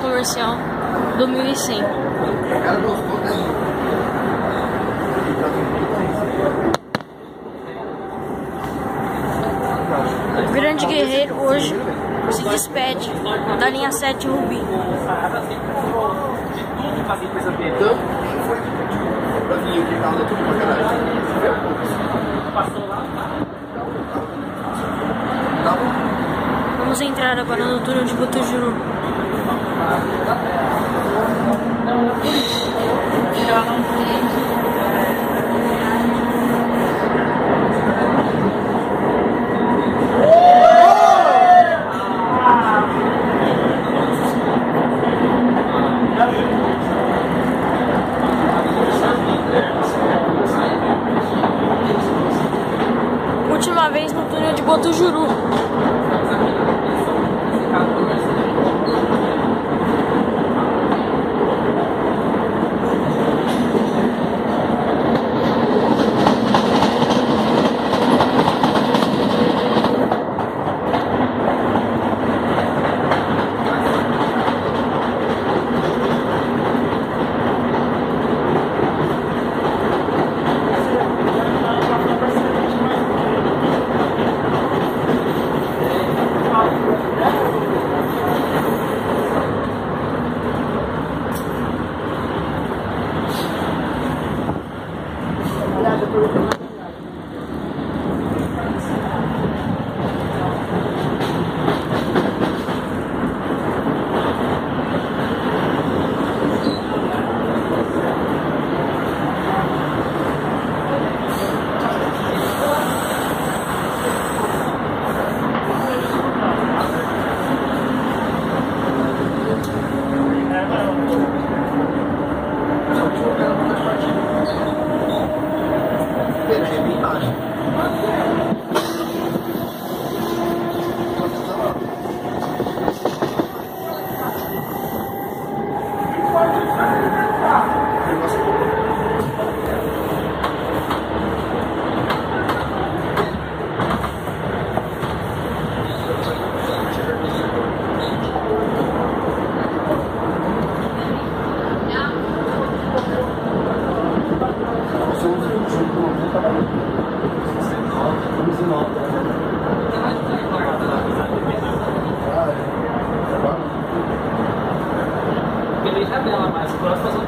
comercial do 1100. O grande guerreiro hoje se despede da linha 7 Rubi. Vamos entrar agora no túnel de Botujuru. Última vez no túnel de Botujuru. Você gosta de fazer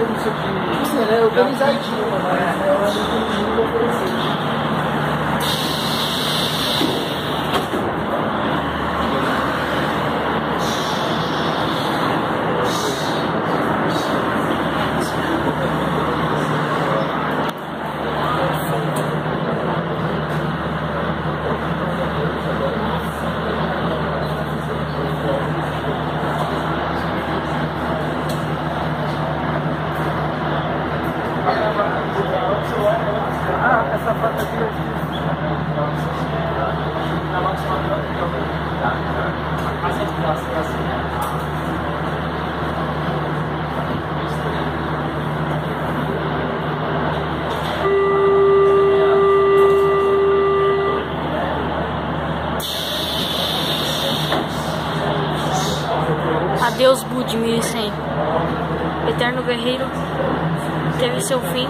Seria isso aqui? Isso, né? Organizadinho, né? Essa aqui eu. Adeus, Bud 1100. Eterno guerreiro teve seu fim